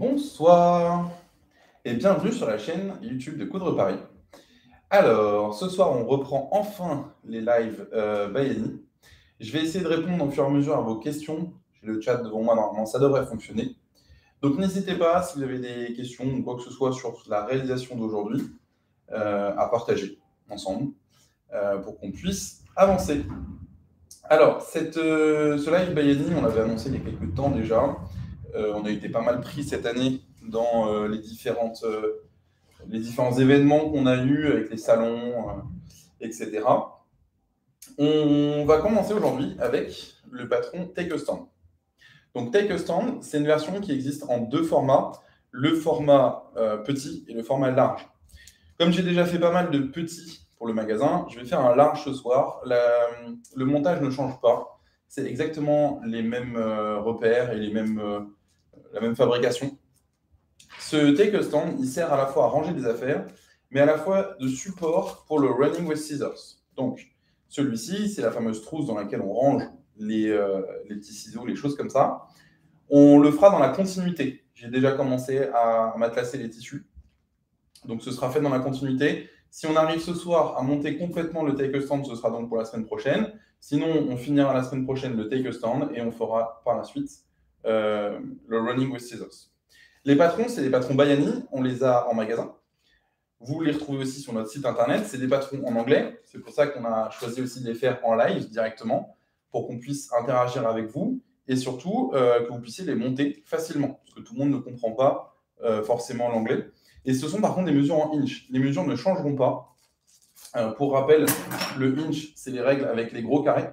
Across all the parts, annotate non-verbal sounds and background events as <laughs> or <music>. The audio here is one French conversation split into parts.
Bonsoir et bienvenue sur la chaîne YouTube de Coudre Paris. Alors, ce soir, on reprend enfin les lives euh, Bayani. Je vais essayer de répondre au fur et à mesure à vos questions. J'ai le chat devant moi, normalement, ça devrait fonctionner. Donc, n'hésitez pas, si vous avez des questions ou quoi que ce soit sur la réalisation d'aujourd'hui, euh, à partager ensemble euh, pour qu'on puisse avancer. Alors, ce live Bayani, on l'avait annoncé il y a quelques temps déjà. Euh, on a été pas mal pris cette année dans euh, les, différentes, euh, les différents événements qu'on a eus avec les salons, etc. On va commencer aujourd'hui avec le patron Take a Stand. Donc Take a Stand, c'est une version qui existe en deux formats, le format petit et le format large. Comme j'ai déjà fait pas mal de petits pour le magasin, je vais faire un large ce soir. le montage ne change pas. C'est exactement les mêmes repères et les mêmes la même fabrication. Ce take stand, il sert à la fois à ranger des affaires, mais à la fois de support pour le running with scissors. Donc, celui-ci, c'est la fameuse trousse dans laquelle on range les, euh, les, petits ciseaux, les choses comme ça. On le fera dans la continuité. J'ai déjà commencé à m'atlasser les tissus. Donc, ce sera fait dans la continuité. Si on arrive ce soir à monter complètement le take stand, ce sera donc pour la semaine prochaine. Sinon, on finira la semaine prochaine le take stand et on fera par la suite euh, le Running with Scissors. Les patrons, c'est des patrons Bayani, on les a en magasin. Vous les retrouvez aussi sur notre site internet. C'est des patrons en anglais. C'est pour ça qu'on a choisi aussi de les faire en live directement pour qu'on puisse interagir avec vous et surtout euh, que vous puissiez les monter facilement parce que tout le monde ne comprend pas euh, forcément l'anglais. Et ce sont par contre des mesures en inch. Les mesures ne changeront pas. pour rappel, le inch, c'est les règles avec les gros carrés.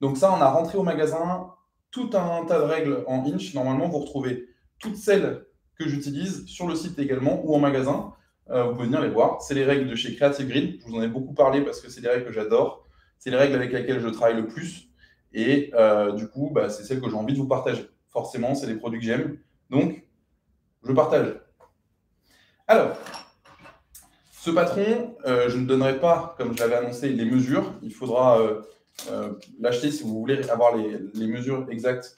Donc ça, on a rentré au magasin tout un tas de règles en inch. Normalement, vous retrouvez toutes celles que j'utilise sur le site également ou en magasin. Euh, vous pouvez venir les voir. C'est les règles de chez Creative Grid. Je vous en ai beaucoup parlé parce que c'est des règles que j'adore. C'est les règles avec lesquelles je travaille le plus. Et euh, du coup, bah, c'est celles que j'ai envie de vous partager. Forcément, c'est des produits que j'aime. Donc, je partage. Alors, ce patron, euh, je ne donnerai pas, comme je l'avais annoncé, les mesures. Il faudra l'acheter si vous voulez avoir les, mesures exactes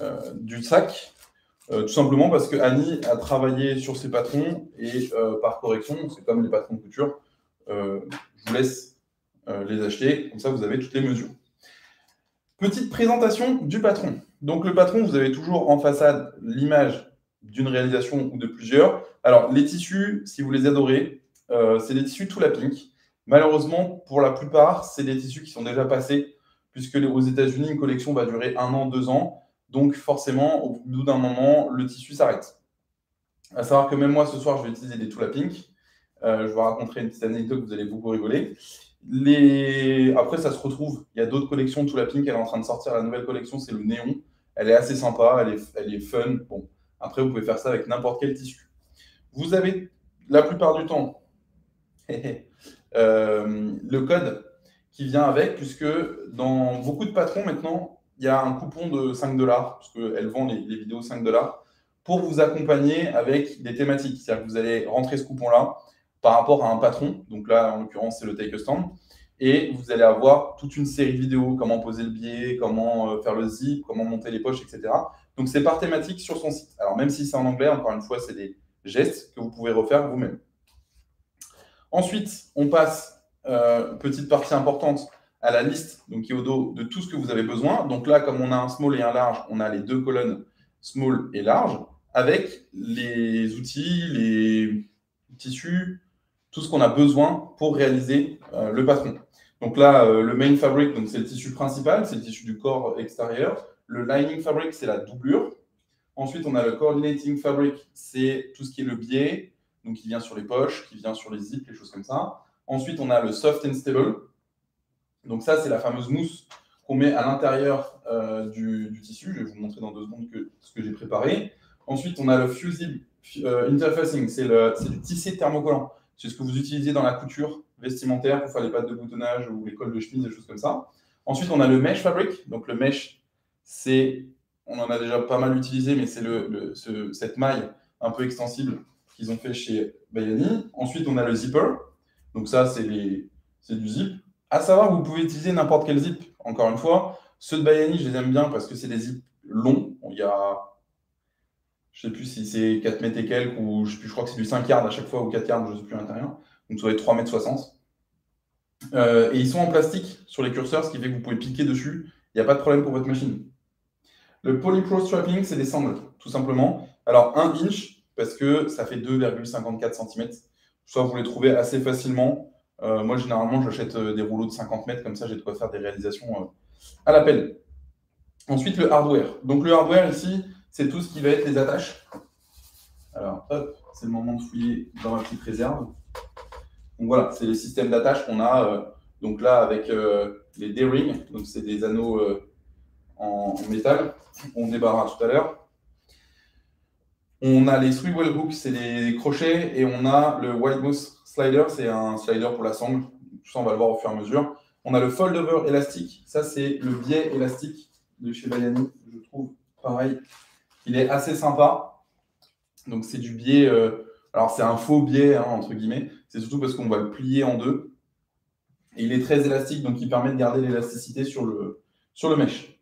euh, du sac. Euh, tout simplement parce que Annie a travaillé sur ses patrons et par correction, c'est comme les patrons de couture, je vous laisse les acheter, comme ça vous avez toutes les mesures. Petite présentation du patron. Donc le patron, vous avez toujours en façade l'image d'une réalisation ou de plusieurs. Alors les tissus, si vous les adorez, c'est des tissus tout la pink. Malheureusement, pour la plupart, c'est des tissus qui sont déjà passés, puisque aux États-Unis, une collection va durer un an, deux ans. Donc, forcément, au bout d'un moment, le tissu s'arrête. À savoir que même moi, ce soir, je vais utiliser des Tula Pink. Euh, je vous raconterai une petite anecdote, vous allez beaucoup rigoler. Après, ça se retrouve. Il y a d'autres collections. Tula Pink, elle est en train de sortir la nouvelle collection, c'est le néon. Elle est assez sympa, elle est, elle est fun. Bon, après, vous pouvez faire ça avec n'importe quel tissu. Vous avez, la plupart du temps, <laughs> le code qui vient avec, puisque dans beaucoup de patrons maintenant, il y a un coupon de 5 dollars, parce qu'elle vend les, vidéos 5 dollars, pour vous accompagner avec des thématiques. C'est-à-dire que vous allez rentrer ce coupon-là par rapport à un patron. Donc là, en l'occurrence, c'est le Take a Stand. Et vous allez avoir toute une série de vidéos, comment poser le biais, comment euh, faire le zip, comment monter les poches, etc. Donc c'est par thématique sur son site. Alors même si c'est en anglais, encore une fois, c'est des gestes que vous pouvez refaire vous-même. Ensuite, on passe, euh, petite partie importante, à la liste donc, qui est au dos de tout ce que vous avez besoin. Donc là, comme on a un small et un large, on a les deux colonnes small et large avec les outils, les tissus, tout ce qu'on a besoin pour réaliser euh, le patron. Donc là, euh, le main fabric, c'est le tissu principal, c'est le tissu du corps extérieur. Le lining fabric, c'est la doublure. Ensuite, on a le coordinating fabric, c'est tout ce qui est le biais, donc qui vient sur les poches, qui vient sur les zips, les choses comme ça. Ensuite, on a le soft and stable. Donc ça, c'est la fameuse mousse qu'on met à l'intérieur euh, du, tissu. Je vais vous montrer dans deux secondes ce que j'ai préparé. Ensuite, on a le fusible euh, interfacing, c'est du tissé thermocollant. C'est ce que vous utilisez dans la couture vestimentaire pour faire les pattes de boutonnage ou les cols de chemise, des choses comme ça. Ensuite, on a le mesh fabric. Donc le mesh, c'est, on en a déjà pas mal utilisé, mais c'est le, cette maille un peu extensible qu'ils ont fait chez Bayani. Ensuite, on a le zipper. Donc ça, c'est du zip. À savoir, vous pouvez utiliser n'importe quel zip. Encore une fois, ceux de Bayani, je les aime bien parce que c'est des zips longs. Il y a Je sais plus si c'est 4 mètres et quelques ou je, je crois que c'est du 5 yards à chaque fois ou 4 yards, je ne sais plus à l'intérieur. Donc ça doit être 3 mètres 60. Euh, et ils sont en plastique sur les curseurs, ce qui fait que vous pouvez piquer dessus. Il n'y a pas de problème pour votre machine. Le Polypro Strapping, c'est des sangles, tout simplement. Alors 1 inch, parce que ça fait 2,54 cm. Soit vous les trouvez assez facilement. Euh, moi, généralement, j'achète euh, des rouleaux de 50 mètres, comme ça, j'ai de quoi faire des réalisations à l'appel. Ensuite, le hardware. Donc le hardware ici, c'est tout ce qui va être les attaches. Alors, hop, c'est le moment de fouiller dans ma petite réserve. Donc voilà, c'est les systèmes d'attache qu'on a. Euh, donc là, avec euh, les D-rings, donc c'est des anneaux euh, en, métal, on débarra tout à l'heure. On a les three-well hooks, c'est des crochets, et on a le white mouse slider, c'est un slider pour la sangle. Tout ça, on va le voir au fur et à mesure. On a le fold-over élastique, ça c'est le biais élastique de chez Bayani, je trouve pareil. Il est assez sympa. Donc c'est du biais, alors c'est un faux biais, hein, entre guillemets, c'est surtout parce qu'on va le plier en deux. Et il est très élastique, donc il permet de garder l'élasticité sur le, sur le mesh.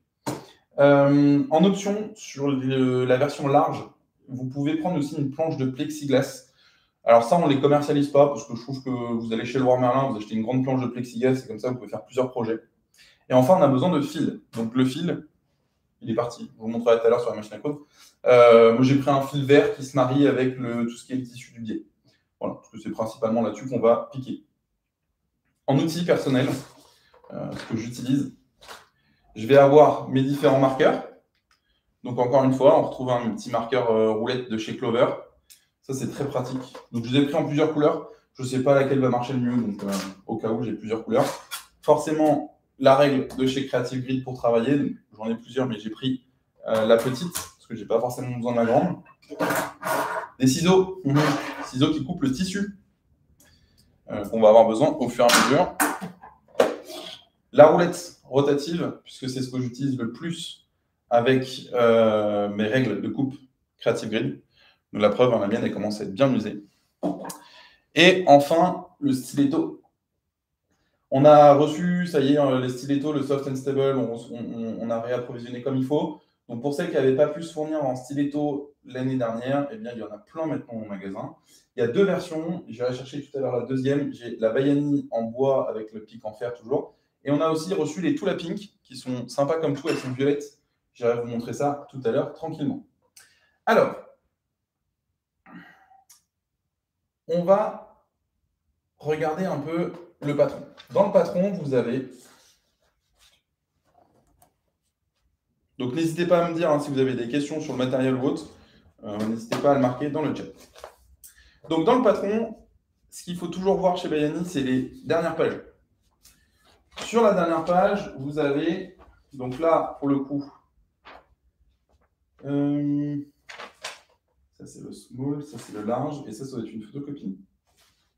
Euh, en option, sur la version large, vous pouvez prendre aussi une planche de plexiglas. Alors ça, on ne les commercialise pas, parce que je trouve que vous allez chez Leroy Merlin, vous achetez une grande planche de plexiglas, et comme ça, vous pouvez faire plusieurs projets. Et enfin, on a besoin de fil. Donc le fil, il est parti. Je vous montrerai tout à l'heure sur la machine à coudre. Euh, moi, j'ai pris un fil vert qui se marie avec le, tout ce qui est le tissu du biais. Voilà, parce que c'est principalement là-dessus qu'on va piquer. En outil personnel, euh, ce que j'utilise, je vais avoir mes différents marqueurs. Donc encore une fois, on retrouve un petit marqueur euh, roulette de chez Clover. Ça, c'est très pratique. Donc je les ai pris en plusieurs couleurs. Je ne sais pas laquelle va marcher le mieux, donc euh, au cas où, j'ai plusieurs couleurs. Forcément, la règle de chez Creative Grid pour travailler, j'en ai plusieurs, mais j'ai pris la petite, parce que je n'ai pas forcément besoin de la grande. Des ciseaux, mhm. ciseaux qui coupent le tissu, euh, qu'on va avoir besoin au fur et à mesure. La roulette rotative, puisque c'est ce que j'utilise le plus avec euh, mes règles de coupe Creative Grid. Donc la preuve, la mienne, elle commence à être bien usée. Et enfin, le stiletto. On a reçu, ça y est, euh, les stilettos, le soft and stable, on a réapprovisionné comme il faut. Donc pour celles qui n'avaient pas pu se fournir en stiletto l'année dernière, eh bien, il y en a plein maintenant au magasin. Il y a deux versions. Je vais chercher tout à l'heure la deuxième. J'ai la Bayani en bois avec le pic en fer toujours. Et on a aussi reçu les Tula Pink qui sont sympas comme tout. Elles sont violettes. J'irai vous montrer ça tout à l'heure tranquillement. Alors, on va regarder un peu le patron. Dans le patron, vous avez Donc n'hésitez pas à me dire hein, si vous avez des questions sur le matériel ou autre. Euh, n'hésitez pas à le marquer dans le chat. Donc dans le patron, ce qu'il faut toujours voir chez Bayani, c'est les dernières pages. Sur la dernière page, vous avez, donc là, pour le coup, euh, ça c'est le small, ça c'est le large, et ça, ça doit être une photocopie.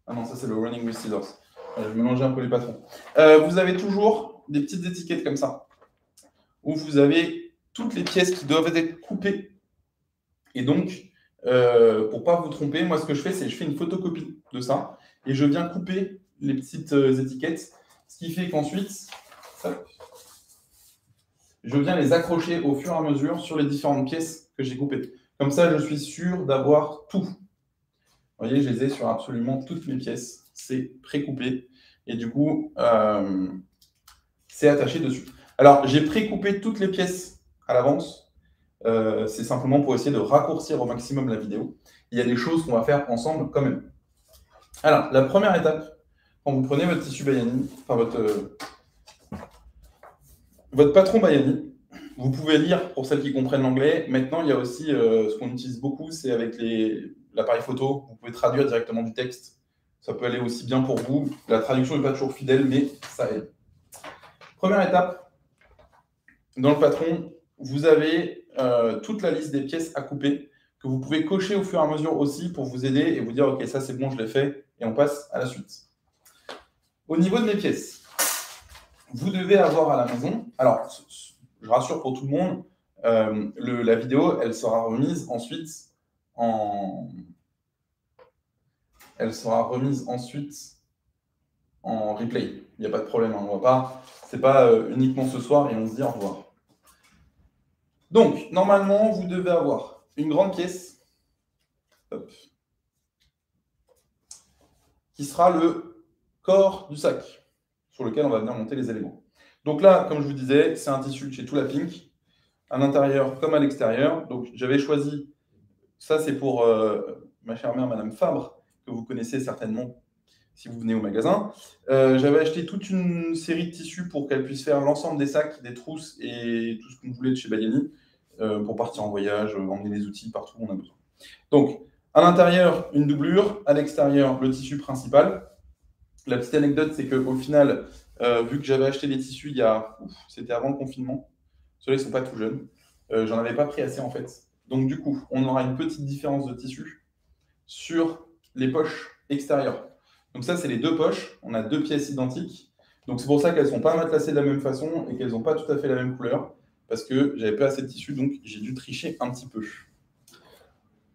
Ah non, ça c'est le running with scissors. Euh, je mélangeais un peu les patrons. vous avez toujours des petites étiquettes comme ça, où vous avez toutes les pièces qui doivent être coupées. Et donc, euh, pour pas vous tromper, moi, ce que je fais, c'est je fais une photocopie de ça et je viens couper les petites euh, étiquettes, ce qui fait qu'ensuite, je viens les accrocher au fur et à mesure sur les différentes pièces que j'ai coupées. Comme ça, je suis sûr d'avoir tout. Vous voyez, je les ai sur absolument toutes mes pièces. C'est pré-coupé. Et du coup, euh, c'est attaché dessus. Alors, j'ai pré-coupé toutes les pièces à l'avance. Euh, c'est simplement pour essayer de raccourcir au maximum la vidéo. Il y a des choses qu'on va faire ensemble quand même. Alors, la première étape, quand vous prenez votre tissu Bayani, enfin votre, euh, votre patron Bayani, vous pouvez lire pour celles qui comprennent l'anglais. Maintenant, il y a aussi euh, ce qu'on utilise beaucoup, c'est avec l'appareil photo. Vous pouvez traduire directement du texte. Ça peut aller aussi bien pour vous. La traduction n'est pas toujours fidèle, mais ça aide. Première étape, dans le patron, vous avez euh, toute la liste des pièces à couper que vous pouvez cocher au fur et à mesure aussi pour vous aider et vous dire, OK, ça c'est bon, je l'ai fait, et on passe à la suite. Au niveau de mes pièces, vous devez avoir à la maison, alors je rassure pour tout le monde, euh, la vidéo, elle sera remise ensuite en... Elle sera remise ensuite en replay. Il n'y a pas de problème, hein, on va pas... C'est pas euh, uniquement ce soir et on se dit au revoir. Donc, normalement, vous devez avoir une grande pièce qui sera le corps du sac sur lequel on va venir monter les éléments. Donc là, comme je vous disais, c'est un tissu chez la Pink, à l'intérieur comme à l'extérieur. Donc j'avais choisi, ça c'est pour euh, ma chère mère, Madame Fabre, que vous connaissez certainement si vous venez au magasin. Euh, j'avais acheté toute une série de tissus pour qu'elle puisse faire l'ensemble des sacs, des trousses et tout ce qu'on voulait de chez Baliani euh, pour partir en voyage, emmener des outils partout où on a besoin. Donc, à l'intérieur, une doublure, à l'extérieur, le tissu principal. La petite anecdote, c'est qu'au final, euh, vu que j'avais acheté des tissus il y a. C'était avant le confinement, ceux-là, ils ne sont pas tout jeunes. J'en avais pas pris assez en fait. Donc, du coup, on aura une petite différence de tissu sur les poches extérieures. Donc ça, c'est les deux poches. On a deux pièces identiques. Donc c'est pour ça qu'elles ne sont pas matelassées de la même façon et qu'elles n'ont pas tout à fait la même couleur. Parce que j'avais pas assez de tissu, donc j'ai dû tricher un petit peu.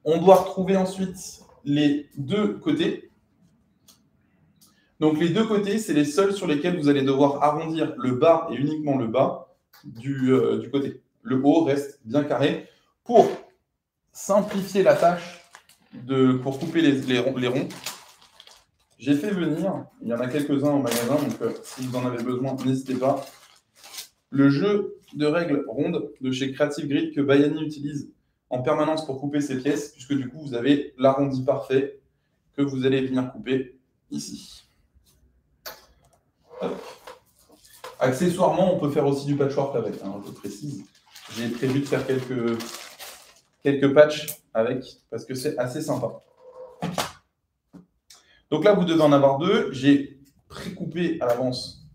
On doit retrouver ensuite les deux côtés. Donc les deux côtés, c'est les seuls sur lesquels vous allez devoir arrondir le bas et uniquement le bas du, euh, côté. Le haut reste bien carré pour simplifier la tâche de, pour couper les, les ronds. J'ai fait venir, il y en a quelques-uns au magasin, donc euh, si vous en avez besoin, n'hésitez pas. Le jeu de règles rondes de chez Creative Grid que Bayani utilise en permanence pour couper ses pièces, puisque du coup, vous avez l'arrondi parfait que vous allez venir couper ici. Accessoirement, on peut faire aussi du patchwork avec, hein, je précise. J'ai prévu de faire quelques, quelques patchs avec, parce que c'est assez sympa. Donc là, vous devez en avoir deux. J'ai précoupé à l'avance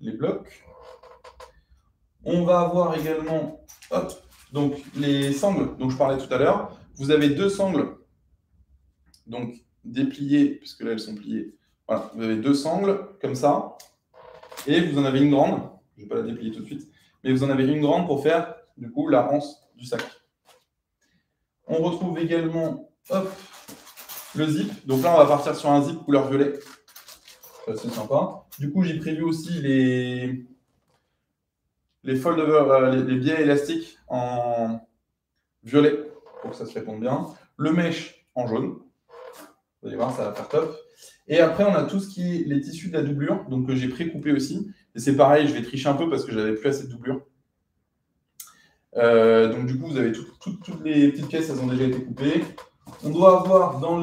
les blocs. On va avoir également donc les sangles dont je parlais tout à l'heure. Vous avez deux sangles, donc dépliées, puisque là elles sont pliées. Vous avez deux sangles comme ça. Et vous en avez une grande, je ne vais pas la déplier tout de suite, mais vous en avez une grande pour faire du coup la hanse du sac. On retrouve également le zip. Donc là, on va partir sur un zip couleur violet. C'est sympa. Du coup, j'ai prévu aussi les, les euh, les, biais élastiques en violet pour que ça se réponde bien. Le mèche en jaune. Vous allez voir, ça va faire top. Et après, on a tout ce qui est les tissus de la doublure, donc que j'ai pré-coupé aussi. Et c'est pareil, je vais tricher un peu parce que j'avais plus assez de doublure. Euh, donc du coup, vous avez toutes les petites pièces, elles ont déjà été coupées. On doit avoir dans,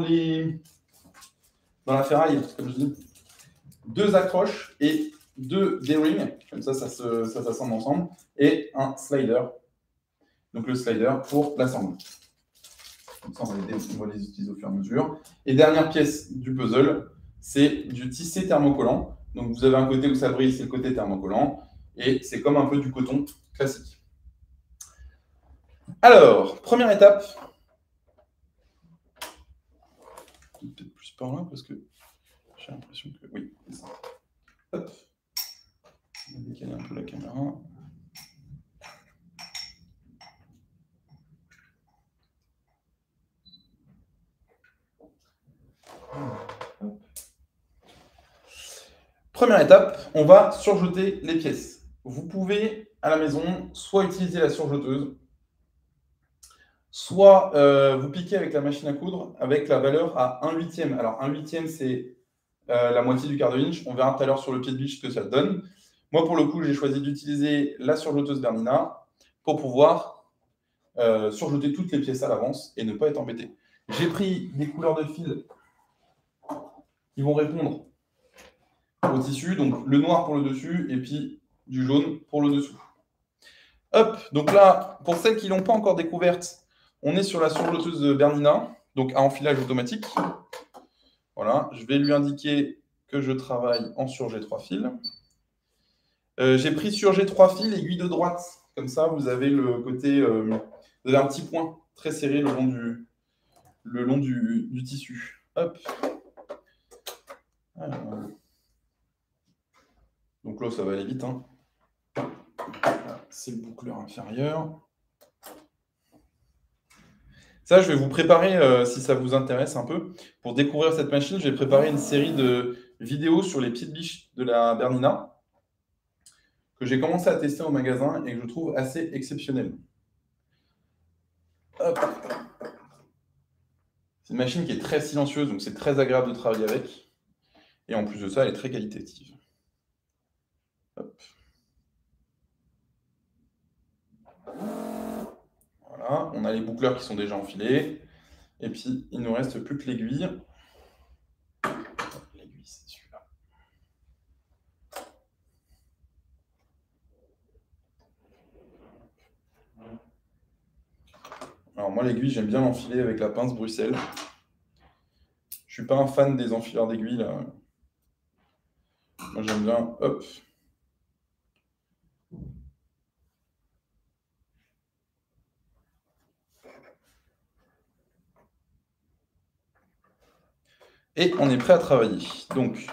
la ferraille, comme je dis, deux accroches et deux D-rings, comme ça, ça s'assemble ensemble, et un slider. Donc le slider pour l'assemblage. Comme ça, on va, les, utiliser au fur et à mesure. Et dernière pièce du puzzle, c'est du tissé thermocollant. Donc vous avez un côté où ça brille, c'est le côté thermocollant. Et c'est comme un peu du coton classique. Alors, première étape, peut-être plus par là parce que j'ai l'impression que. Oui. Hop. On va décaler un peu la caméra. Première étape, on va surjeter les pièces. Vous pouvez à la maison soit utiliser la surjeteuse, soit euh, vous piquez avec la machine à coudre avec la valeur à 1 huitième. Alors 1 huitième, c'est euh, la moitié du quart de inch. On verra tout à l'heure sur le pied de biche ce que ça donne. Moi, pour le coup, j'ai choisi d'utiliser la surjeteuse Bernina pour pouvoir euh, surjeter toutes les pièces à l'avance et ne pas être embêté. J'ai pris des couleurs de fil vont répondre au tissu. Donc le noir pour le dessus et puis du jaune pour le dessous. Hop, donc là, pour celles qui ne l'ont pas encore découverte, on est sur la surjeteuse de Bernina, donc à enfilage automatique. Voilà, je vais lui indiquer que je travaille en surjet 3 fils. Euh, j'ai pris surjet 3 fils, aiguille de droite. Comme ça, vous avez le côté, euh, vous avez un petit point très serré le long du, le long du, tissu. Hop. Donc là, ça va aller vite. Hein. C'est le boucleur inférieur. Ça, je vais vous préparer, euh, si ça vous intéresse un peu, pour découvrir cette machine, je vais préparer une série de vidéos sur les petites biches de la Bernina que j'ai commencé à tester au magasin et que je trouve assez exceptionnel. C'est une machine qui est très silencieuse, donc c'est très agréable de travailler avec. Et en plus de ça, elle est très qualitative. Voilà, on a les boucleurs qui sont déjà enfilés. Et puis, il ne nous reste plus que l'aiguille. L'aiguille, c'est celui-là. Alors moi, l'aiguille, j'aime bien l'enfiler avec la pince Bruxelles. Je suis pas un fan des enfileurs d'aiguille. Moi, j'aime bien, hop, Et on est prêt à travailler. Donc,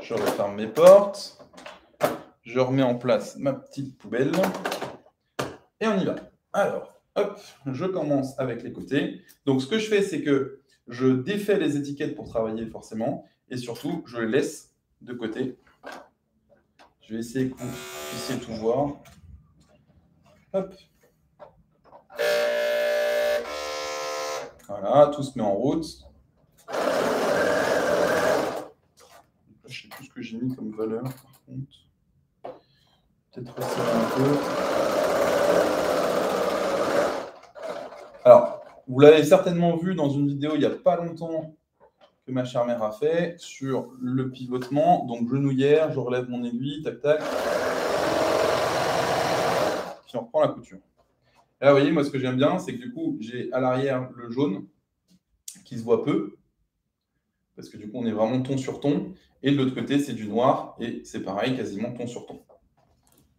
je referme mes portes. Je remets en place ma petite poubelle. Et on y va. Alors, hop, je commence avec les côtés. Donc, ce que je fais, c'est que je défais les étiquettes pour travailler forcément. Et surtout, je les laisse de côté. Je vais essayer que vous puissiez tout voir. Hop. Voilà, tout se met en route. je sais plus ce que j'ai mis comme valeur par contre. Peut-être resserrer un peu. Alors, vous l'avez certainement vu dans une vidéo il n'y a pas longtemps que ma chère mère a fait sur le pivotement. Donc genouillère, je relève mon aiguille, tac tac. Puis on reprend la couture. Et là, vous voyez, moi ce que j'aime bien, c'est que du coup, j'ai à l'arrière le jaune qui se voit peu. Parce que du coup, on est vraiment ton sur ton. Et de l'autre côté, c'est du noir. Et c'est pareil, quasiment ton sur ton.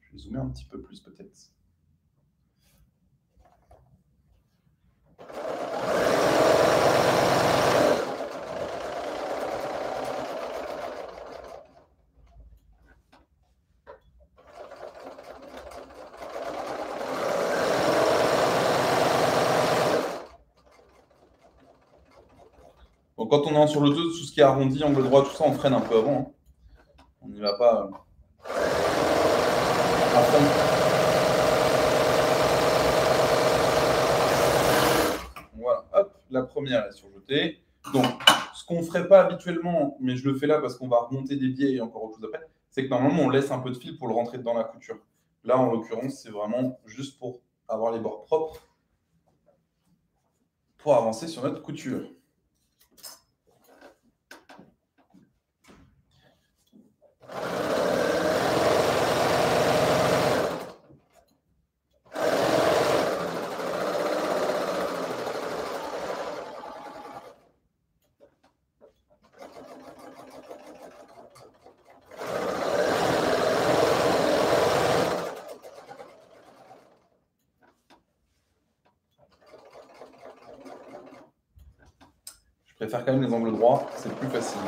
Je vais zoomer un petit peu plus peut-être. Quand on est sur le tout ce qui est arrondi, angle droit, tout ça, on freine un peu avant. Hein. On n'y va pas. Euh, voilà, hop, la première est surjetée. Donc, ce qu'on ne ferait pas habituellement, mais je le fais là parce qu'on va remonter des biais et encore autre chose après, c'est que normalement, on laisse un peu de fil pour le rentrer dans la couture. Là, en l'occurrence, c'est vraiment juste pour avoir les bords propres pour avancer sur notre couture. Faire quand même les angles droits, c'est plus facile.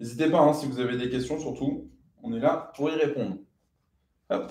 N'hésitez pas, hein, si vous avez des questions, surtout, on est là pour y répondre. Hop.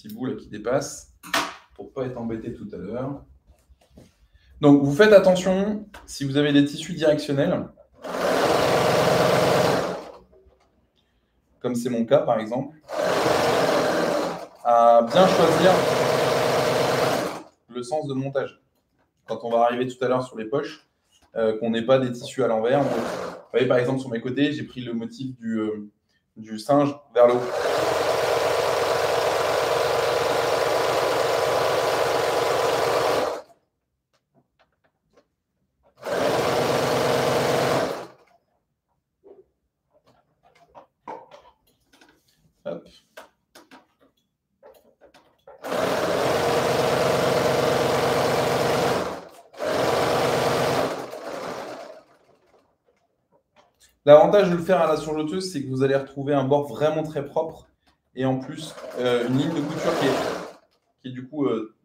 petits bouts là qui dépassent pour pas être embêté tout à l'heure. Donc, vous faites attention, si vous avez des tissus directionnels, comme c'est mon cas par exemple, à bien choisir le sens de montage. Quand on va arriver tout à l'heure sur les poches, euh, qu'on n'ait pas des tissus à l'envers. Vous voyez par exemple sur mes côtés, j'ai pris le motif du, euh, du singe vers le haut. L'avantage de le faire à la surjeteuse, c'est que vous allez retrouver un bord vraiment très propre et en plus euh, une ligne de couture qui est, du coup euh,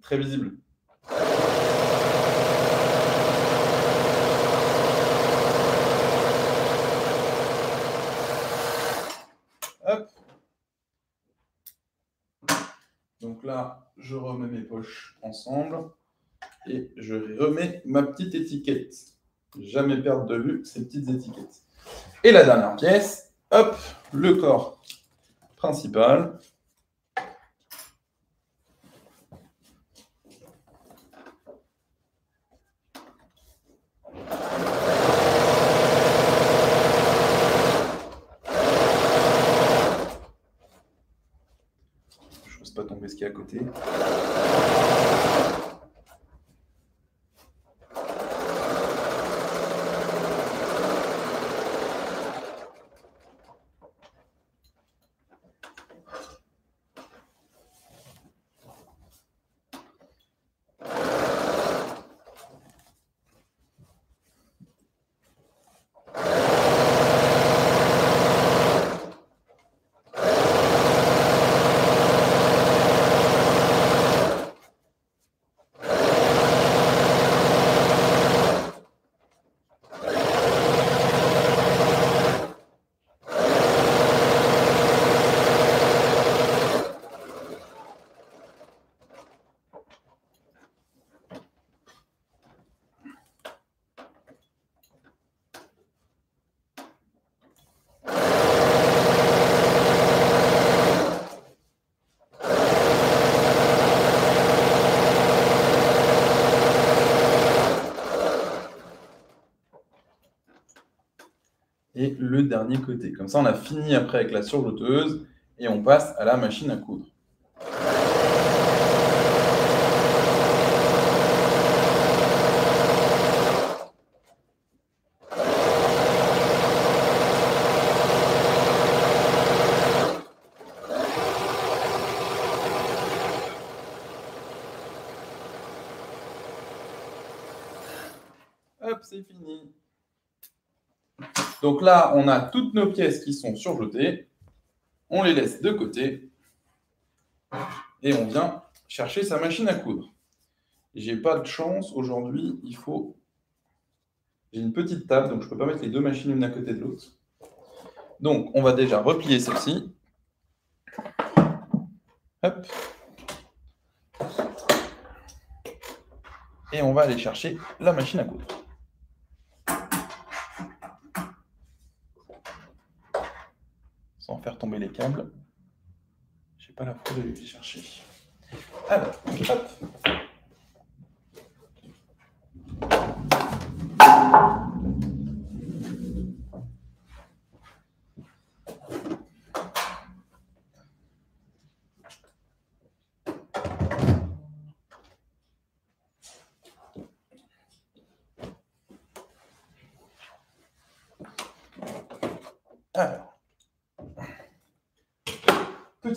très visible. Donc là, je remets mes poches ensemble et je remets ma petite étiquette. Jamais perdre de vue ces petites étiquettes. Et la dernière pièce, hop, le corps principal. Je n'ose pas tomber ce qui est à côté. et le dernier côté. Comme ça, on a fini après avec la surjeteuse et on passe à la machine à coudre. Hop, c'est fini. Donc là, on a toutes nos pièces qui sont surjetées. On les laisse de côté. Et on vient chercher sa machine à coudre. J'ai pas de chance aujourd'hui. Il faut. J'ai une petite table, donc je ne peux pas mettre les deux machines l'une à côté de l'autre. Donc, on va déjà replier celle-ci. Hop. Et on va aller chercher la machine à coudre. Faire tomber les câbles. J'ai pas la foi de les chercher. Alors.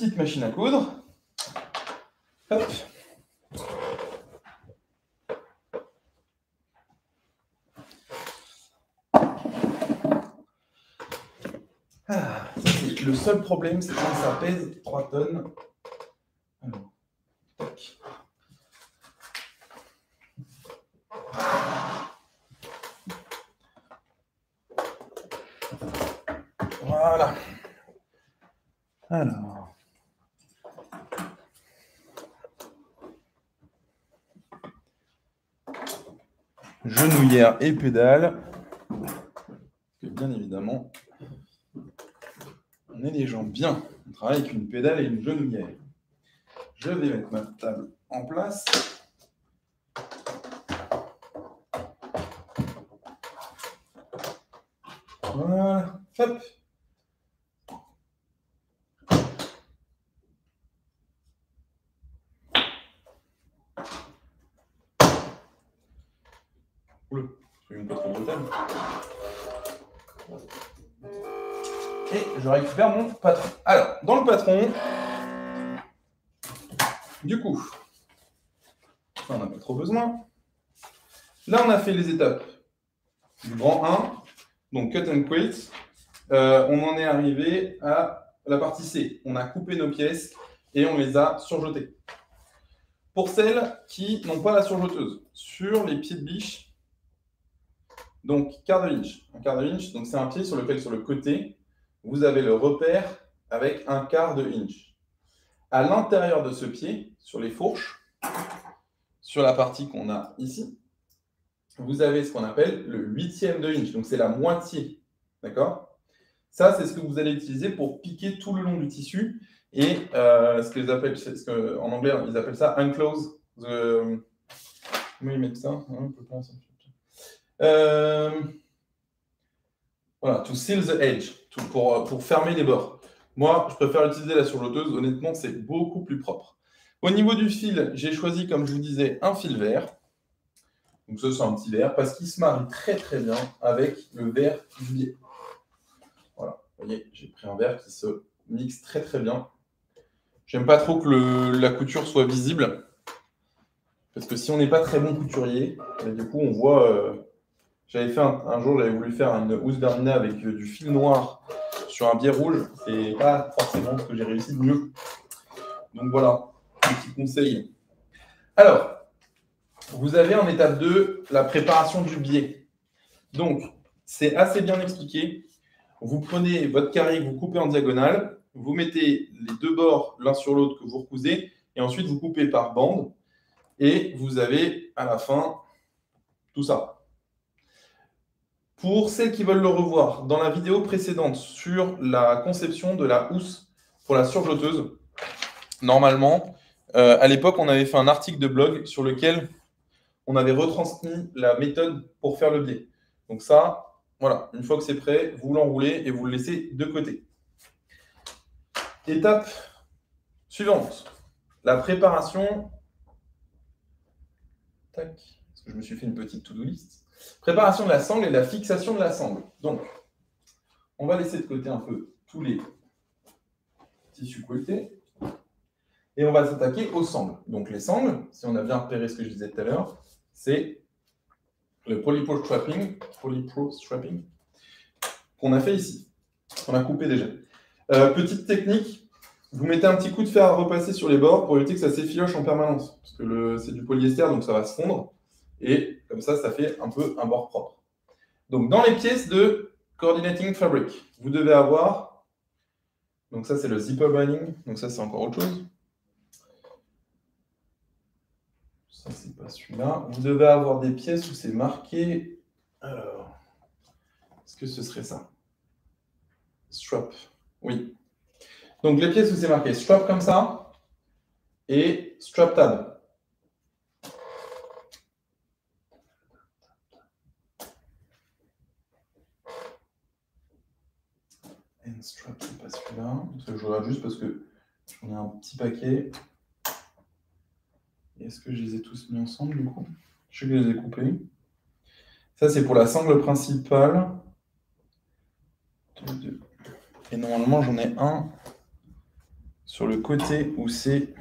Petite machine à coudre. Ah, le seul problème, c'est que ça pèse 3 tonnes. Voilà. Alors. Genouillère et pédale. bien évidemment, on est des gens bien. On travaille avec une pédale et une genouillère. Je vais mettre ma table en place. Voilà. Hop. Et je récupère mon patron. Alors, dans le patron, du coup, on n'a pas trop besoin. Là, on a fait les étapes du grand 1, donc cut and quit. Euh, on en est arrivé à la partie C. On a coupé nos pièces et on les a surjetées. Pour celles qui n'ont pas la surjeteuse, sur les pieds de biche, donc quart de inch. Un quart de inch, donc c'est un pied sur lequel, sur le côté, vous avez le repère avec un quart de inch. À l'intérieur de ce pied, sur les fourches, sur la partie qu'on a ici, vous avez ce qu'on appelle le huitième de inch, donc c'est la moitié. D'accord? Ça, c'est ce que vous allez utiliser pour piquer tout le long du tissu. Et euh, ce qu'ils appellent, que, en anglais, ils appellent ça unclose the. Comment ils mettent ça? Hein, euh, Voilà, to seal the edge, pour, pour fermer les bords. Moi, je préfère utiliser la surjeteuse. Honnêtement, c'est beaucoup plus propre. Au niveau du fil, j'ai choisi, comme je vous disais, un fil vert. Donc ça, c'est un petit vert parce qu'il se marie très très bien avec le vert biais. Voilà, vous voyez, j'ai pris un vert qui se mixe très très bien. J'aime pas trop que la couture soit visible. Parce que si on n'est pas très bon couturier, du coup, on voit. Euh, j'avais fait un, jour, j'avais voulu faire une housse d'armina avec euh, du fil noir sur un biais rouge. C'est pas forcément ce que j'ai réussi de mieux. Donc voilà, petit conseil. Alors, vous avez en étape 2 la préparation du biais. Donc, c'est assez bien expliqué. Vous prenez votre carré que vous coupez en diagonale, vous mettez les deux bords l'un sur l'autre que vous recousez, et ensuite vous coupez par bande, et vous avez à la fin tout ça. Pour celles qui veulent le revoir, dans la vidéo précédente sur la conception de la housse pour la surjeteuse, normalement, euh, à l'époque, on avait fait un article de blog sur lequel on avait retransmis la méthode pour faire le biais. Donc ça, voilà, une fois que c'est prêt, vous l'enroulez et vous le laissez de côté. Étape suivante, la préparation. Tac, parce que je me suis fait une petite to-do list. Préparation de la sangle et la fixation de la sangle. Donc, on va laisser de côté un peu tous les tissus couettés. Et on va s'attaquer aux sangles. Donc les sangles, si on a bien repéré ce que je disais tout à l'heure, c'est le polypro strapping, polypro strapping qu'on a fait ici, qu'on a coupé déjà. Euh, petite technique, vous mettez un petit coup de fer à repasser sur les bords pour éviter que ça s'effiloche en permanence. Parce que c'est du polyester, donc ça va se fondre. Et comme ça, ça fait un peu un bord propre. Donc, dans les pièces de Coordinating Fabric, vous devez avoir, donc ça c'est le zipper binding, donc ça c'est encore autre chose. Ça c'est pas celui-là. Vous devez avoir des pièces où c'est marqué, alors, est-ce que ce serait ça? Strap, oui. Donc les pièces où c'est marqué strap comme ça et strap tab. Pas celui-là. Je regarde juste parce que j'en ai un petit paquet. Est-ce que je les ai tous mis ensemble du coup? Je sais que je les ai coupés. Ça, c'est pour la sangle principale. Et normalement, j'en ai un sur le côté où c'est.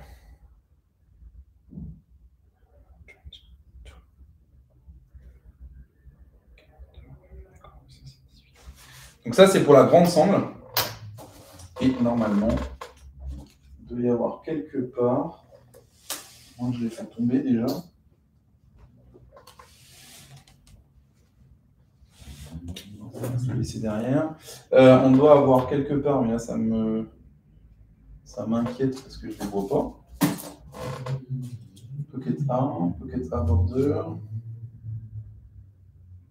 Donc ça, c'est pour la grande sangle. Et normalement, il doit y avoir quelque part. Moi, je l'ai fait tomber déjà. Laisser derrière. Euh, on doit avoir quelque part, mais là, ça me. Ça m'inquiète parce que je ne les vois pas. Pocket A, Pocket A border.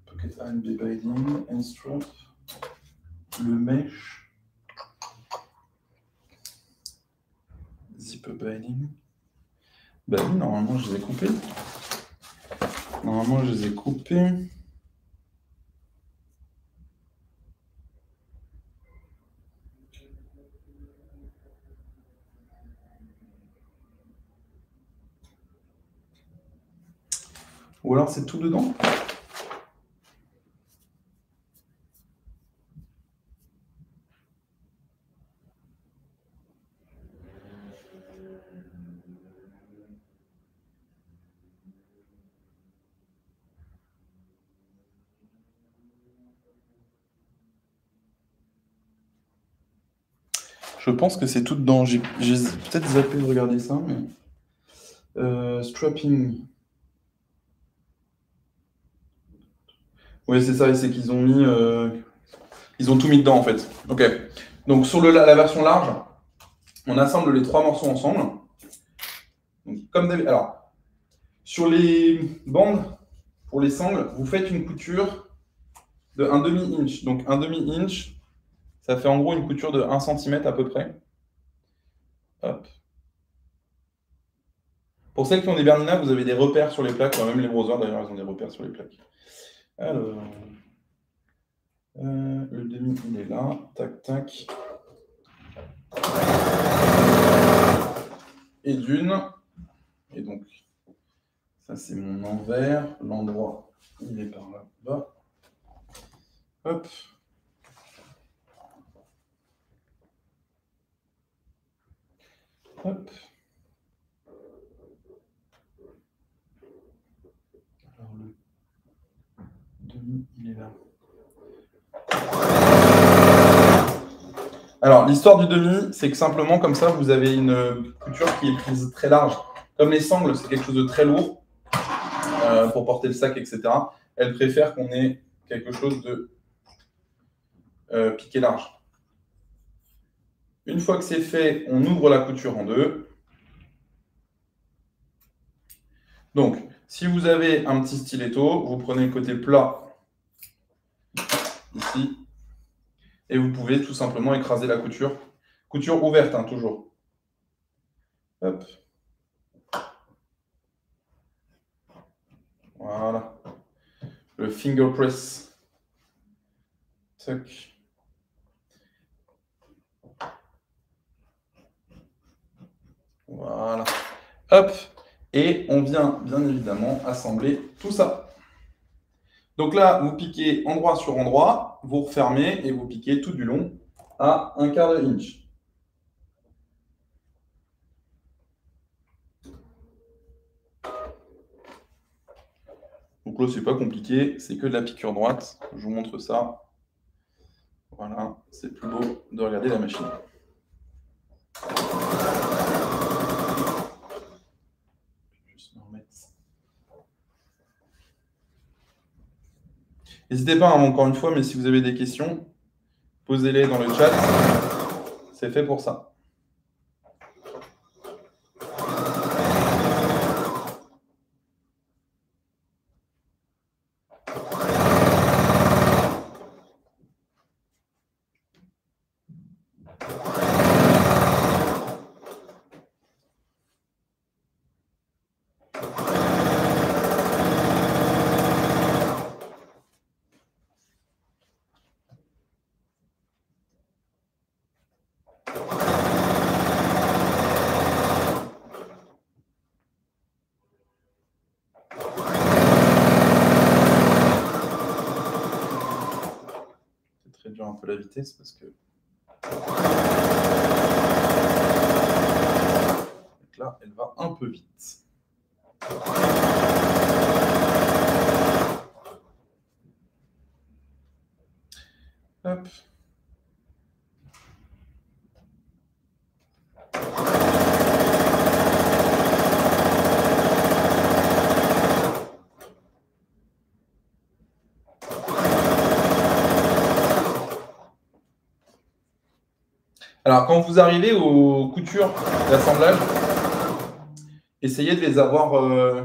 Pocket and binding, and strap, le mesh, zip binding. Bah oui, normalement je les ai coupés. Normalement je les ai coupés. Ou alors c'est tout dedans? Je pense que c'est tout dedans. J'ai peut-être zappé de regarder ça, mais. Euh, strapping. Oui, c'est ça, c'est qu'ils ont mis. Euh, ils ont tout mis dedans en fait. Ok. Donc sur la version large, on assemble les trois morceaux ensemble. Comme Alors, sur les bandes, pour les sangles, vous faites une couture de 1 demi-inch. Donc un demi-inch, ça fait en gros une couture de 1 cm à peu près. Hop. Pour celles qui ont des Bernina, vous avez des repères sur les plaques, même les browsers d'ailleurs, ils ont des repères sur les plaques. Alors, euh, le demi, il est là. Tac, tac. Et d'une. Et donc, ça c'est mon envers. L'endroit, il est par là-bas. Hop. Hop. il est là. Alors, l'histoire du demi, c'est que simplement, comme ça, vous avez une couture qui est prise très large. Comme les sangles, c'est quelque chose de très lourd euh, pour porter le sac, etc. Elle préfère qu'on ait quelque chose de euh, piqué large. Une fois que c'est fait, on ouvre la couture en deux. Donc, si vous avez un petit stiletto, vous prenez le côté plat ici et vous pouvez tout simplement écraser la couture. Couture ouverte, hein, toujours. Voilà. Le finger press. Tac. Voilà. Hop. Et on vient bien évidemment assembler tout ça. Donc là, vous piquez endroit sur endroit, vous refermez et vous piquez tout du long à un quart de inch. Donc là, c'est pas compliqué, c'est que de la piqûre droite. Je vous montre ça. Voilà, c'est plus beau de regarder la machine. N'hésitez pas, hein, encore une fois, mais si vous avez des questions, posez-les dans le chat. C'est fait pour ça. La vitesse parce que. là, elle va un peu vite. Alors, quand vous arrivez aux coutures d'assemblage, essayez de les avoir euh,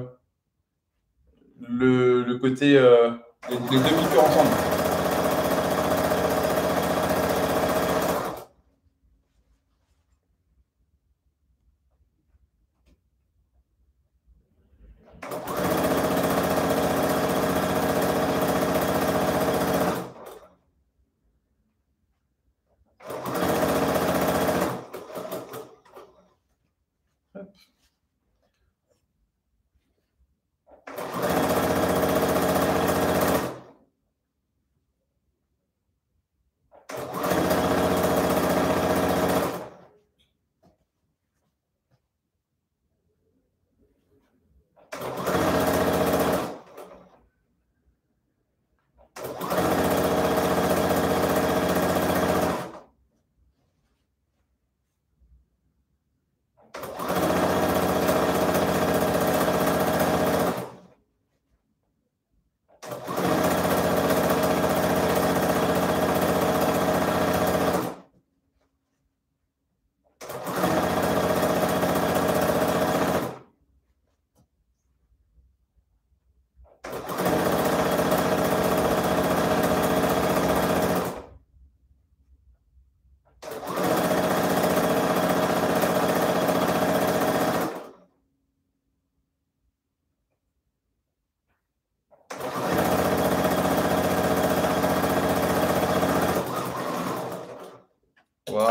le, côté euh, les, les deux piqûres ensemble.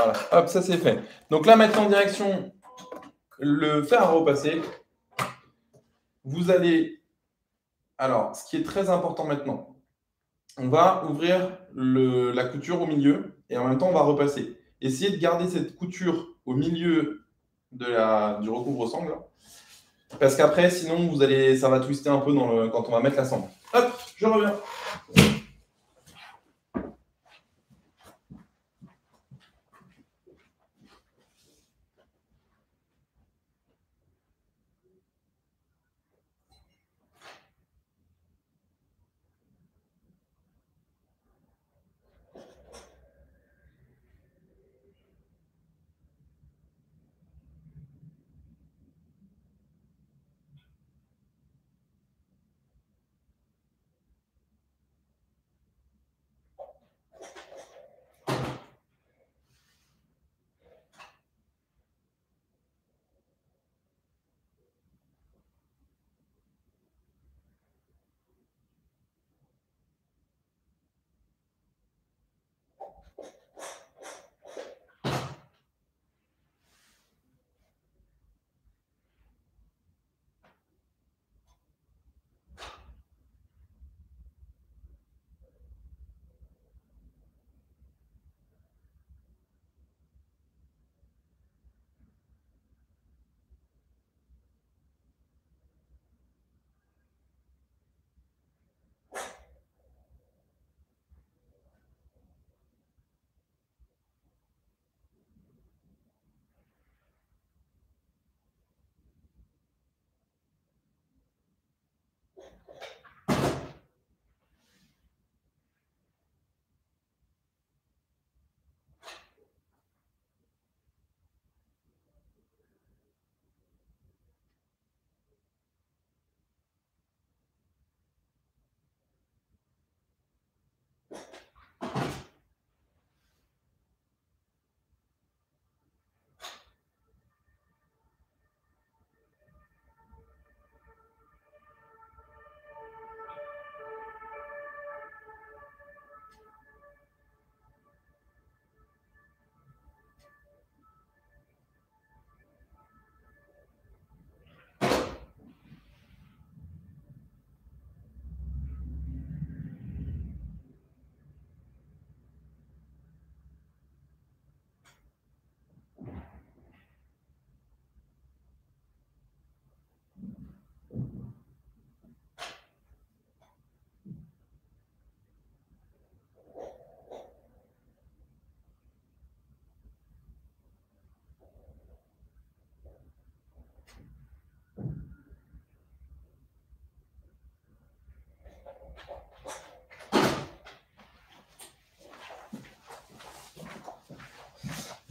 Voilà, hop, ça c'est fait. Donc là maintenant, direction le fer à repasser. Vous allez. Alors, ce qui est très important maintenant, on va ouvrir la couture au milieu et en même temps on va repasser. Essayez de garder cette couture au milieu du recouvre-sangle. Parce qu'après, sinon, vous allez, ça va twister un peu quand on va mettre la sangle. Hop, je reviens.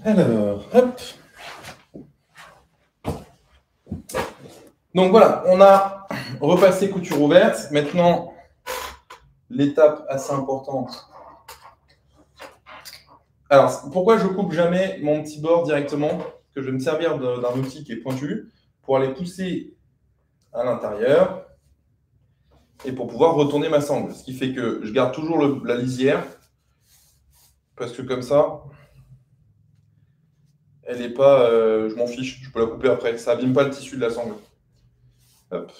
Alors, hop. Donc voilà, on a repassé couture ouverte. Maintenant, l'étape assez importante. Alors, pourquoi je coupe jamais mon petit bord directement Que je vais me servir d'un outil qui est pointu pour aller pousser à l'intérieur et pour pouvoir retourner ma sangle. Ce qui fait que je garde toujours la lisière parce que comme ça, elle n'est pas. Euh, je m'en fiche, je peux la couper après. Ça n'abîme pas le tissu de la sangle. Hop.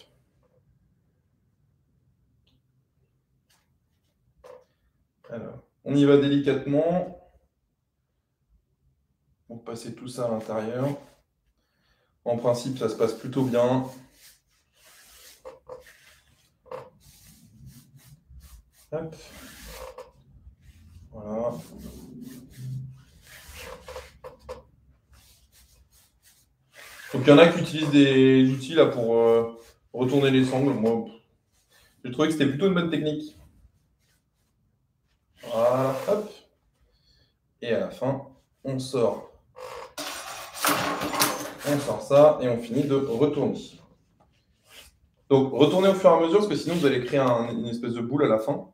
Alors, on y va délicatement. Va passer tout ça à l'intérieur. En principe, ça se passe plutôt bien. Hop. Voilà. Donc il y en a qui utilisent des outils là pour euh, retourner les sangles. Moi, j'ai trouvé que c'était plutôt une bonne technique. Voilà, hop. Et à la fin, on sort. On sort ça et on finit de retourner. Donc retournez au fur et à mesure parce que sinon vous allez créer une espèce de boule à la fin.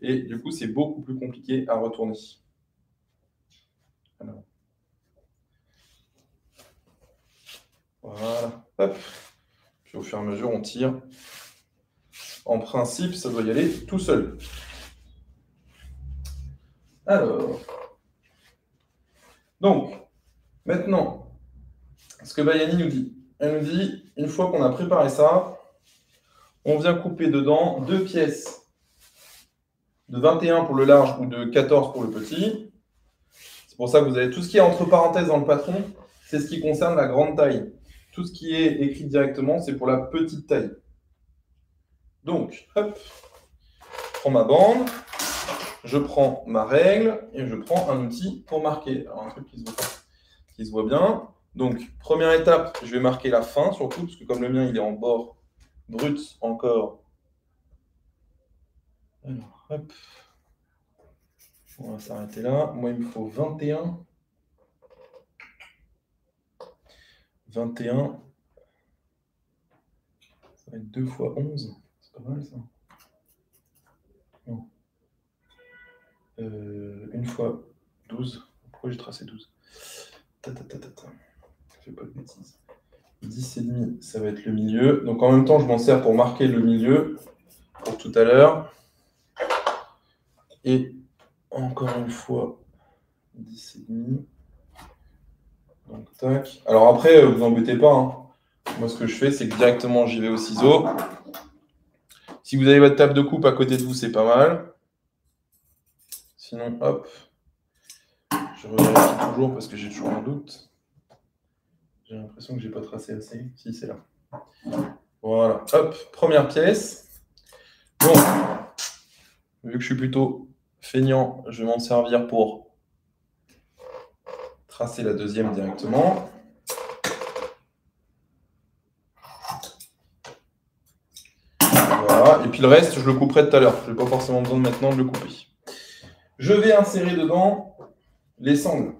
Et du coup, c'est beaucoup plus compliqué à retourner. Voilà. Hop. Puis au fur et à mesure, on tire. En principe, ça doit y aller tout seul. Alors. Donc, maintenant, ce que Bayani nous dit. Elle nous dit, une fois qu'on a préparé ça, on vient couper dedans deux pièces de 21 pour le large ou de 14 pour le petit. C'est pour ça que vous avez tout ce qui est entre parenthèses dans le patron, c'est ce qui concerne la grande taille. Tout ce qui est écrit directement, c'est pour la petite taille. Donc, hop, je prends ma bande, je prends ma règle et je prends un outil pour marquer. Alors, un truc qui se voit, bien. Donc, première étape, je vais marquer la fin surtout, parce que comme le mien, il est en bord brut encore. Alors, hop. On va s'arrêter là. Moi, il me faut 21. 21. Ça va être 2 fois 11. C'est pas mal ça. Non. Euh, une fois 12. Pourquoi j'ai tracé 12 ta, pas de bêtises. 10 et demi, ça va être le milieu. Donc en même temps, je m'en sers pour marquer le milieu pour tout à l'heure. Et encore une fois, 10 et demi. Donc. Alors après, euh, vous embêtez pas. Hein. Moi, ce que je fais, c'est que directement, j'y vais au ciseau. Si vous avez votre table de coupe à côté de vous, c'est pas mal. Sinon, hop. Je revérifie toujours parce que j'ai toujours un doute. J'ai l'impression que je n'ai pas tracé assez. Si, c'est là. Voilà. Hop, première pièce. Bon. Vu que je suis plutôt feignant, je vais m'en servir pour tracer la deuxième directement. Voilà, et puis le reste, je le couperai tout à l'heure. Je n'ai pas forcément besoin de maintenant de le couper. Je vais insérer dedans les sangles.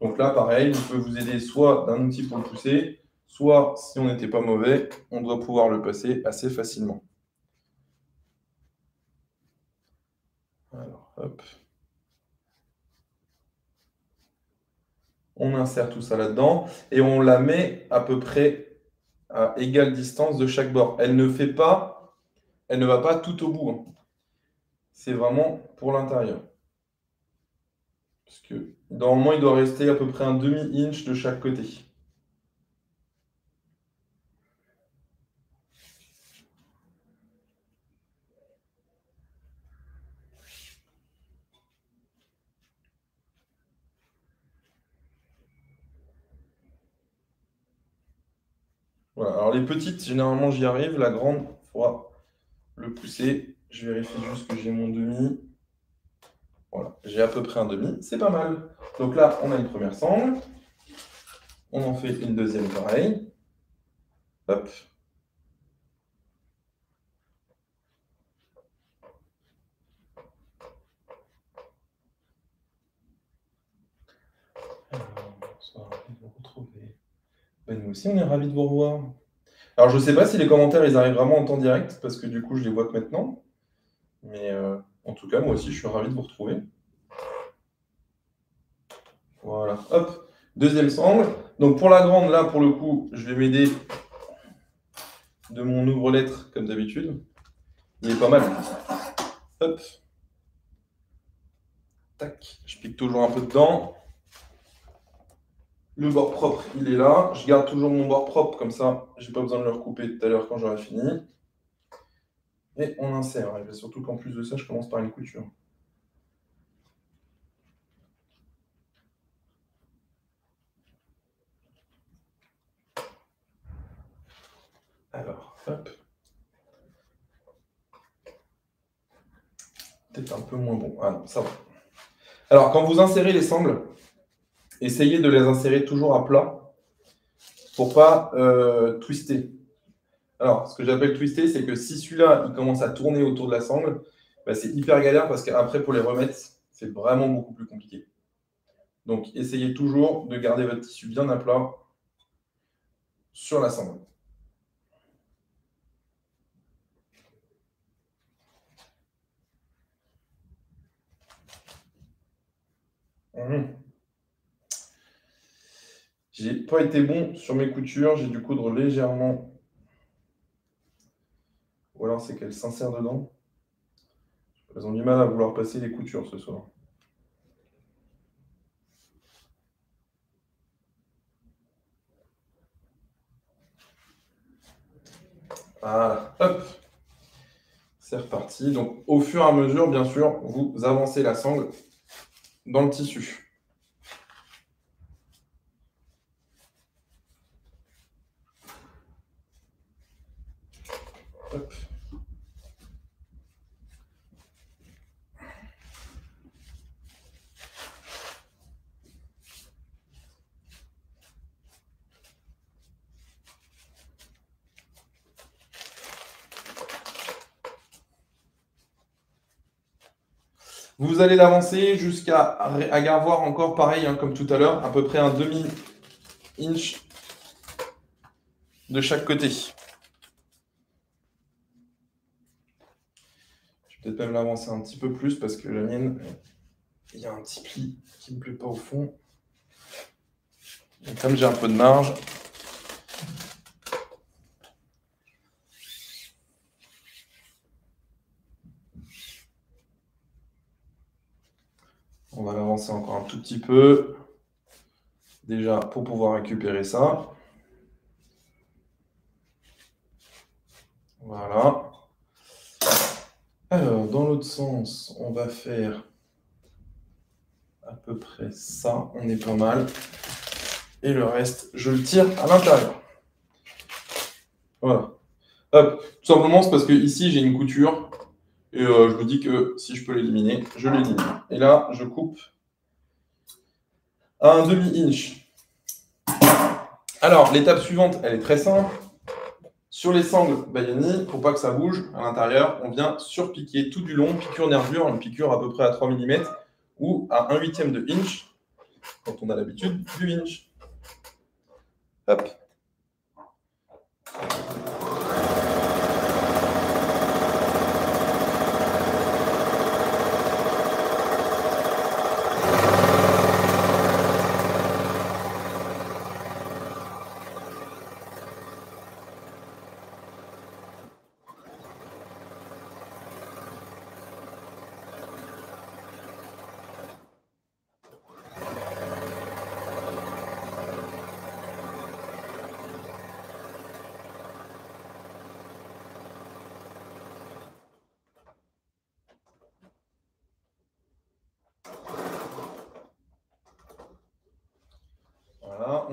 Donc là, pareil, je peux vous aider soit d'un outil pour le pousser, soit, si on n'était pas mauvais, on doit pouvoir le passer assez facilement. Alors, hop. On insère tout ça là-dedans et on la met à peu près à égale distance de chaque bord. Elle ne fait pas, elle ne va pas tout au bout. Hein. C'est vraiment pour l'intérieur. Parce que normalement, il doit rester à peu près un demi-inch de chaque côté. Alors les petites, généralement j'y arrive. La grande, il le pousser. Je vérifie juste que j'ai mon demi. Voilà, j'ai à peu près un demi. C'est pas mal. Donc là, on a une première sangle. On en fait une deuxième pareil. Hop. Ben, nous aussi, on est ravis de vous revoir. Alors, je ne sais pas si les commentaires, ils arrivent vraiment en temps direct, parce que du coup, je les vois que maintenant. Mais euh, en tout cas, moi aussi, je suis ravi de vous retrouver. Voilà, hop, deuxième sangle. Donc pour la grande, là, pour le coup, je vais m'aider de mon ouvre-lettre, comme d'habitude. Il est pas mal. Hop. Tac, je pique toujours un peu dedans. Le bord propre, il est là. Je garde toujours mon bord propre, comme ça, j'ai pas besoin de le recouper tout à l'heure quand j'aurai fini. Et on insère. Et surtout qu'en plus de ça, je commence par une couture. Alors, hop. Peut-être un peu moins bon. Ah non, ça va. Alors, quand vous insérez les sangles, essayez de les insérer toujours à plat pour pas euh, twister. Alors, ce que j'appelle twister, c'est que si celui-là, il commence à tourner autour de la sangle, bah, c'est hyper galère parce qu'après, pour les remettre, c'est vraiment beaucoup plus compliqué. Donc, essayez toujours de garder votre tissu bien à plat sur la sangle. Mmh. J'ai pas été bon sur mes coutures, j'ai dû coudre légèrement. Ou alors c'est qu'elle s'insère dedans. Elles ont du mal à vouloir passer les coutures ce soir. Voilà, hop. C'est reparti. Donc au fur et à mesure, bien sûr, vous avancez la sangle dans le tissu. Vous allez l'avancer jusqu'à avoir encore pareil, hein, comme tout à l'heure, à peu près un demi-inch de chaque côté. Je vais peut-être même l'avancer un petit peu plus parce que la mienne, il y a un petit pli qui ne me plaît pas au fond. Et comme j'ai un peu de marge, On va l'avancer encore un petit peu. Déjà pour pouvoir récupérer ça. Voilà. Alors, dans l'autre sens, on va faire à peu près ça. On est pas mal. Et le reste, je le tire à l'intérieur. Voilà. Hop. Tout simplement, c'est parce que ici, j'ai une couture. Et euh, je me dis que si je peux l'éliminer, je l'élimine. Et là, je coupe un demi-inch. Alors, l'étape suivante, elle est très simple. Sur les sangles Bayani, pour pas que ça bouge à l'intérieur, on vient surpiquer tout du long, piqûre nervure, une piqûre à peu près à 3 mm ou à 1 huitième de inch, quand on a l'habitude du inch. Hop.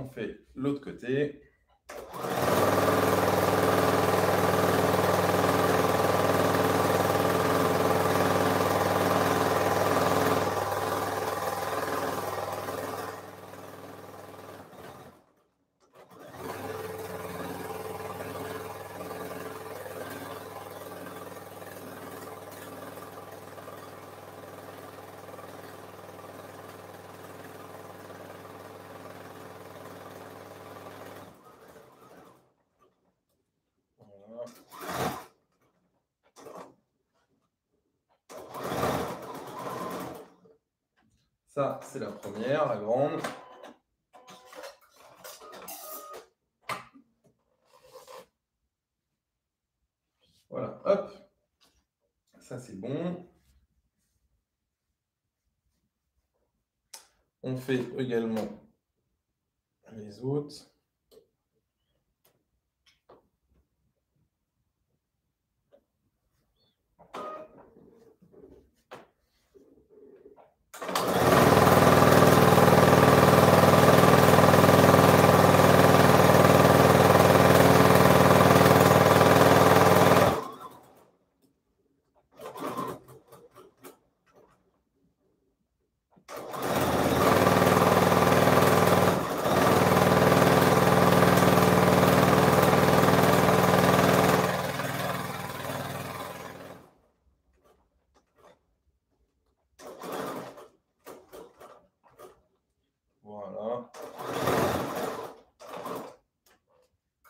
On fait l'autre côté. C'est la première, la grande. Voilà, hop. Ça, c'est bon. On fait également les autres.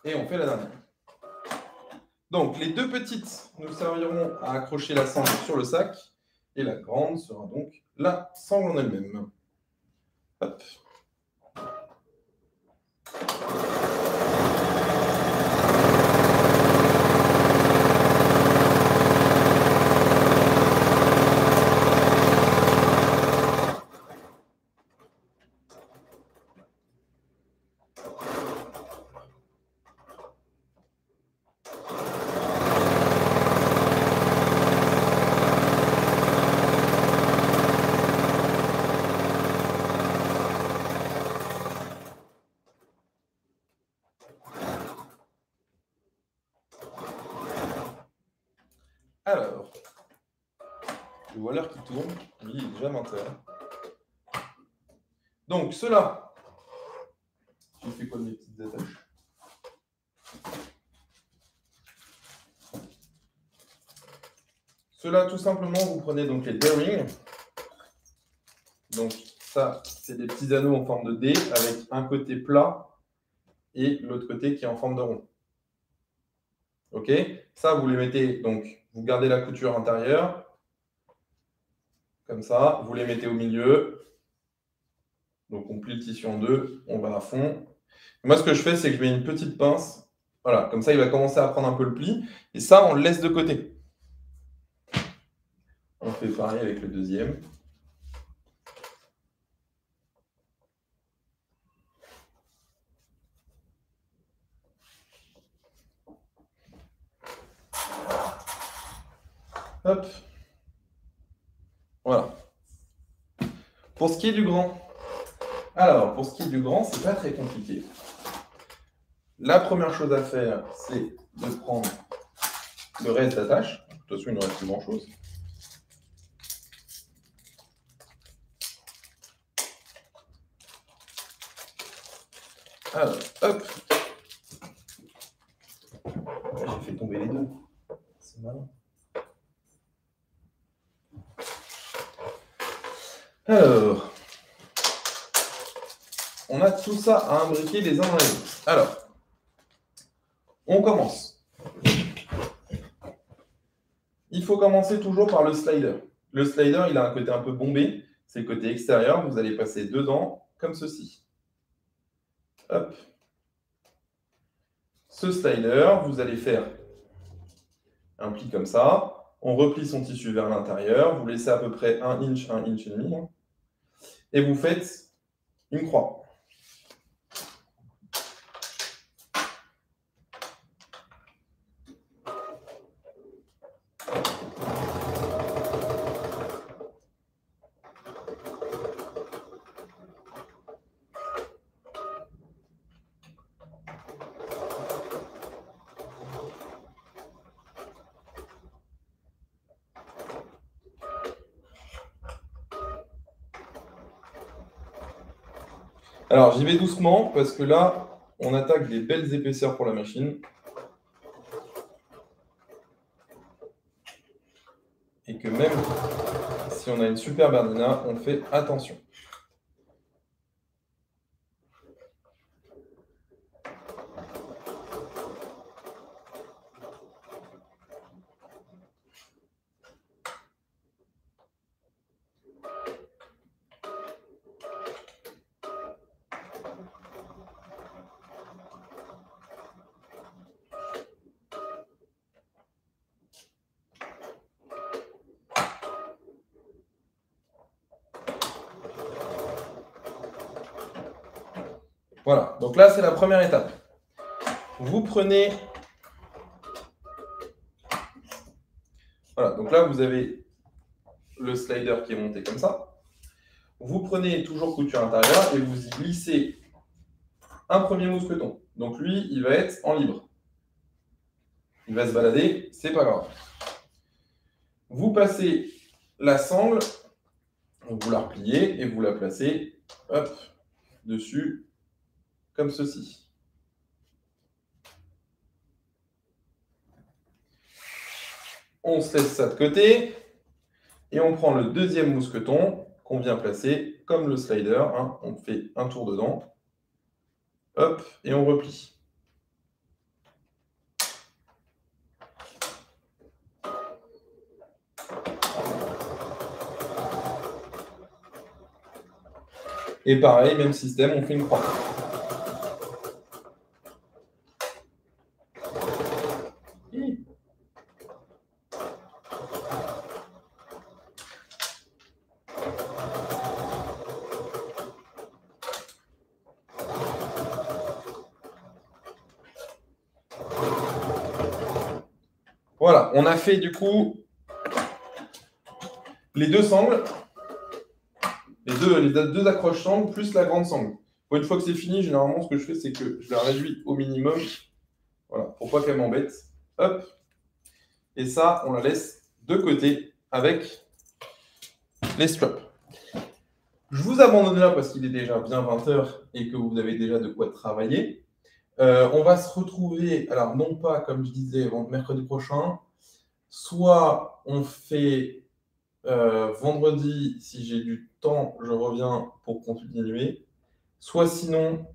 Et on la dernière. Donc, les deux petites nous serviront à accrocher la sangle sur le sac. Et la grande sera donc la sangle en elle-même. Alors, le voileur qui tourne, lui, il est déjà 20 Donc, cela, j'ai fait quoi de mes petites attaches? Cela, tout simplement, vous prenez donc les bearings. Donc, ça, c'est des petits anneaux en forme de D avec un côté plat et l'autre côté qui est en forme de rond. OK? Ça, vous les mettez, donc, vous gardez la couture intérieure. Comme ça, vous les mettez au milieu. Donc, on plie le tissu en deux, on va à fond. Moi, ce que je fais, c'est que je mets une petite pince. Voilà, comme ça, il va commencer à prendre un peu le pli. Et ça, on le laisse de côté. On fait pareil avec le deuxième. Hop. Voilà. Pour ce qui est du grand. Alors, pour ce qui est du grand, c'est pas très compliqué. La première chose à faire, c'est de prendre le reste d'attache. De toute façon, il ne reste plus grand chose. Alors, hop. J'ai fait tomber les deux. C'est malin. Alors, on a tout ça à imbriquer les uns dans les autres. Alors, on commence. Il faut commencer toujours par le slider. Le slider, il a un côté un peu bombé. C'est le côté extérieur. Vous allez passer dedans, comme ceci. Hop. Ce slider, vous allez faire un pli comme ça. On replie son tissu vers l'intérieur. Vous laissez à peu près un inch, un inch et demi. Et vous faites une croix. Alors, j'y vais doucement parce que là, on attaque des belles épaisseurs pour la machine. Et que même si on a une super bernina, on fait attention. Voilà, donc là, c'est la première étape. Vous prenez... Voilà, donc là, vous avez le slider qui est monté comme ça. Vous prenez toujours couture intérieure et vous y glissez un premier mousqueton. Donc lui, il va être en libre. Il va se balader, c'est pas grave. Vous passez la sangle, vous la repliez et vous la placez hop, dessus, ceci. On se laisse ça de côté et on prend le deuxième mousqueton qu'on vient placer comme le slider. Hein. On fait un tour dedans. Hop, et on replie. Et pareil, même système, on fait une croix. Voilà, on a fait du coup les deux sangles, les deux, accroches sangles plus la grande sangle. une fois que c'est fini, généralement, ce que je fais, c'est que je la réduis au minimum. Voilà, pour pas qu'elle m'embête. Hop. Et ça, on la laisse de côté avec les straps. Je vous abandonne là parce qu'il est déjà bien 20h et que vous avez déjà de quoi travailler. Euh, on va se retrouver, alors non pas comme je disais mercredi prochain, soit on fait euh, vendredi, si j'ai du temps, je reviens pour continuer, soit sinon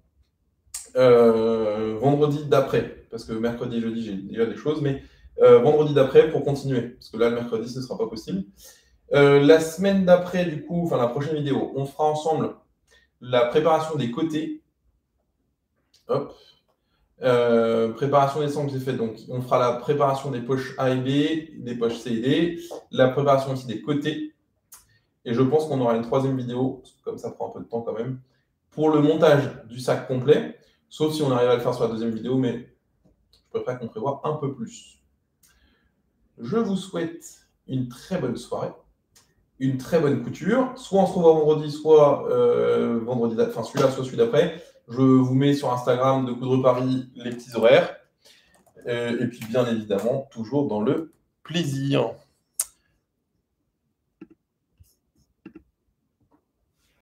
euh, vendredi d'après, parce que mercredi jeudi j'ai déjà des choses, mais vendredi d'après pour continuer, parce que là le mercredi ce ne sera pas possible. la semaine d'après, du coup, enfin la prochaine vidéo, on fera ensemble la préparation des côtés. Hop, euh, préparation des sangles, c'est fait. Donc, on fera la préparation des poches A et B, des poches C et D, la préparation aussi des côtés. Et je pense qu'on aura une troisième vidéo, comme ça prend un peu de temps quand même, pour le montage du sac complet. Sauf si on arrive à le faire sur la deuxième vidéo, mais je préfère qu'on prévoit un peu plus. Je vous souhaite une très bonne soirée, une très bonne couture. Soit on se revoit vendredi, soit euh, vendredi, enfin celui-là, soit celui d'après. Je vous mets sur Instagram de Coudre Paris les petits horaires. Euh, et puis, bien évidemment, toujours dans le plaisir.